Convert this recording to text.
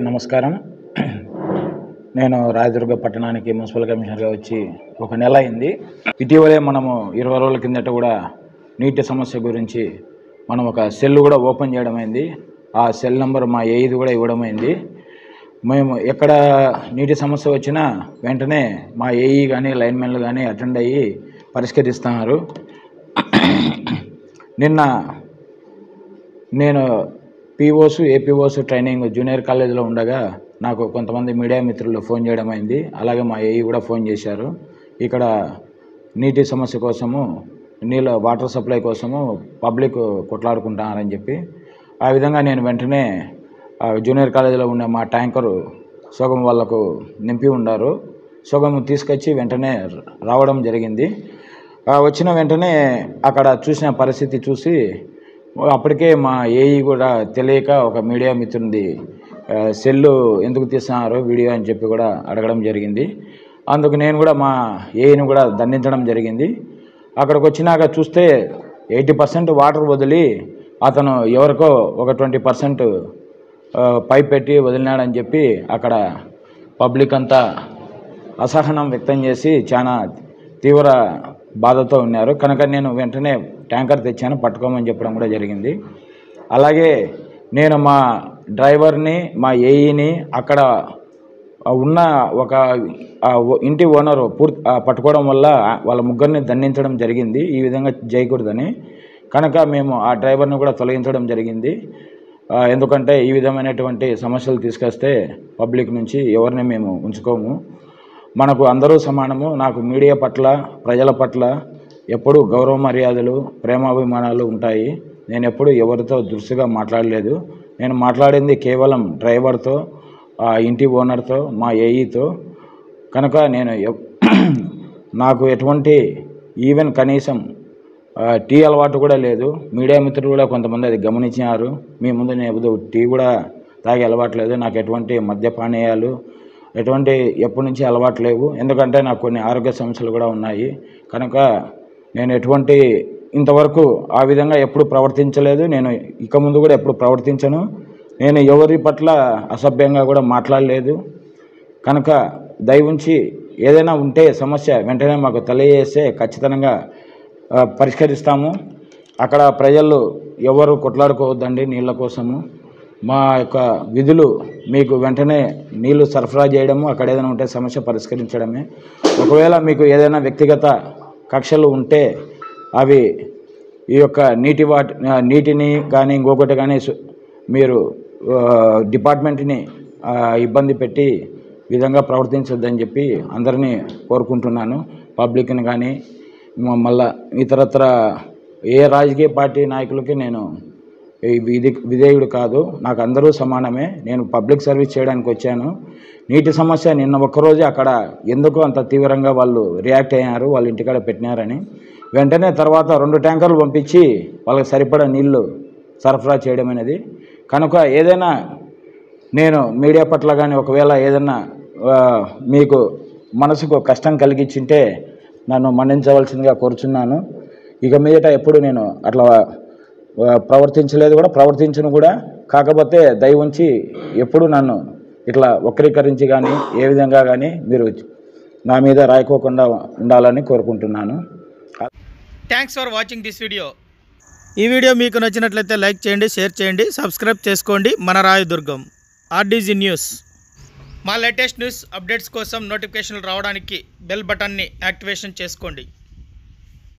నమస్కారం. నేను రాయదుర్గ పట్టణానికి మున్సిపల్ కమిషనర్గా వచ్చి ఒక నెల అయింది. ఇటీవలే మనము ఇరవై రోజుల కిందట కూడా నీటి సమస్య గురించి మనం ఒక సెల్ కూడా ఓపెన్ చేయడం అయింది. ఆ సెల్ నెంబర్ మా ఏది కూడా ఇవ్వడం అయింది. మేము ఎక్కడ నీటి సమస్య వచ్చినా వెంటనే మా ఏఈ కానీ లైన్మెన్లు కానీ అటెండ్ అయ్యి పరిష్కరిస్తున్నారు. నిన్న నేను పీఓస్ ఏపీఓస్ ట్రైనింగ్ జూనియర్ కాలేజీలో ఉండగా నాకు కొంతమంది మీడియా మిత్రులు ఫోన్ చేయడం అయింది. అలాగే మా ఏఈ కూడా ఫోన్ చేశారు. ఇక్కడ నీటి సమస్య కోసము నీళ్ళ వాటర్ సప్లై కోసము పబ్లిక్ కొట్లాడుకుంటున్నారని చెప్పి ఆ విధంగా నేను వెంటనే జూనియర్ కాలేజీలో ఉన్న మా ట్యాంకరు సగం వాళ్ళకు నింపి ఉండారు. సగం తీసుకొచ్చి వెంటనే రావడం జరిగింది. వచ్చిన వెంటనే అక్కడ చూసిన పరిస్థితి చూసి అప్పటికే మా ఏఈ కూడా తెలియక ఒక మీడియా మిత్రుంది సెల్లు ఎందుకు తీస్తున్నారు వీడియో అని చెప్పి కూడా అడగడం జరిగింది. అందుకు నేను కూడా మా ఏఈని కూడా దండించడం జరిగింది. అక్కడికి వచ్చినాక చూస్తే ఎయిటీ పర్సెంట్ వాటర్ వదిలి అతను ఎవరికో ఒక ట్వంటీ పర్సెంట్ పైప్ పెట్టి వదిలినాడని చెప్పి అక్కడ పబ్లిక్ అంతా అసహనం వ్యక్తం చేసి చాలా తీవ్ర బాధతో ఉన్నారు. కనుక నేను వెంటనే ట్యాంకర్ తెచ్చాను పట్టుకోమని చెప్పడం కూడా జరిగింది. అలాగే నేను మా డ్రైవర్ని మా ఏఈని అక్కడ ఉన్న ఒక ఇంటి ఓనరు పూర్తి పట్టుకోవడం వల్ల వాళ్ళ ముగ్గురిని దండించడం జరిగింది. ఈ విధంగా చేయకూడదని. కనుక మేము ఆ డ్రైవర్ని కూడా తొలగించడం జరిగింది. ఎందుకంటే ఈ విధమైనటువంటి సమస్యలు తీసుకొస్తే పబ్లిక్ నుంచి ఎవరిని మేము ఉంచుకోము. మనకు అందరూ సమానము. నాకు మీడియా పట్ల ప్రజల పట్ల ఎప్పుడూ గౌరవ మర్యాదలు ప్రేమాభిమానాలు ఉంటాయి. నేను ఎప్పుడు ఎవరితో దురుసుగా మాట్లాడలేదు. నేను మాట్లాడింది కేవలం డ్రైవర్తో ఆ ఇంటి ఓనర్తో మా ఏఈతో. కనుక నేను నాకు ఎటువంటి ఈవెన్ కనీసం టీ అలవాటు కూడా లేదు. మీడియా మిత్రులు కూడా కొంతమంది అది గమనించినారు. మీ ముందు నేను టీ కూడా తాగే అలవాటు లేదు. నాకు ఎటువంటి మద్యపానీయాలు ఎటువంటి ఎప్పటి నుంచి అలవాటు లేవు. ఎందుకంటే నాకు కొన్ని ఆరోగ్య సమస్యలు కూడా ఉన్నాయి. కనుక నేను ఎటువంటి ఇంతవరకు ఆ విధంగా ఎప్పుడు ప్రవర్తించలేదు. నేను ఇక ముందు కూడా ఎప్పుడు ప్రవర్తించను. నేను ఎవరి పట్ల అసభ్యంగా కూడా మాట్లాడలేదు. కనుక దయవుంచి ఏదైనా ఉంటే సమస్య వెంటనే మాకు తెలియజేస్తే ఖచ్చితంగా పరిష్కరిస్తాము. అక్కడ ప్రజలు ఎవరు కొట్లాడుకోవద్దండి నీళ్ళ కోసము. మా యొక్క విధులు మీకు వెంటనే నీళ్ళు సరఫరా చేయడము అక్కడ ఏదైనా ఉంటే సమస్య పరిష్కరించడమే. ఒకవేళ మీకు ఏదైనా వ్యక్తిగత కక్షలు ఉంటే అవి ఈ యొక్క నీటి వాటి నీటిని కానీ ఇంకొకటి కానీ మీరు డిపార్ట్మెంట్ని ఇబ్బంది పెట్టి విధంగా ప్రవర్తించొద్దని చెప్పి అందరినీ కోరుకుంటున్నాను. పబ్లిక్ని కానీ మళ్ళా ఇతరత్ర ఏ రాజకీయ పార్టీ నాయకులకి నేను విధి విధేయుడు కాదు. నాకు అందరూ సమానమే. నేను పబ్లిక్ సర్వీస్ చేయడానికి వచ్చాను. నీటి సమస్య నిన్న ఒక్కరోజే అక్కడ ఎందుకు అంత తీవ్రంగా వాళ్ళు రియాక్ట్ అయ్యారు వాళ్ళ ఇంటికాడ పెట్టినారని. వెంటనే తర్వాత రెండు ట్యాంకర్లు పంపించి వాళ్ళకి సరిపడా నీళ్ళు సరఫరా చేయడం అనేది. కనుక ఏదైనా నేను మీడియా పట్ల కానీ ఒకవేళ ఏదైనా మీకు మనసుకు కష్టం కలిగించింటే నన్ను మన్నించవలసిందిగా కోరుచున్నాను. ఇక మీదట ఎప్పుడు నేను అట్లా ప్రవర్తించలేదు కూడా ప్రవర్తించను కూడా. కాకపోతే దయ ఉంచి ఎప్పుడు నన్ను ఇట్లా వక్రీకరించి కానీ ఏ విధంగా కానీ మీరు నా మీద రాయకోకుండా ఉండాలని కోరుకుంటున్నాను. Thanks for watching this video ఈ వీడియో మీకు నచ్చినట్లయితే లైక్ చేయండి షేర్ చేయండి సబ్స్క్రైబ్ చేసుకోండి. మన రాయదుర్గం ఆర్డీజీ న్యూస్ మా లేటెస్ట్ న్యూస్ అప్డేట్స్ కోసం నోటిఫికేషన్లు రావడానికి బెల్ బటన్ని యాక్టివేషన్ చేసుకోండి.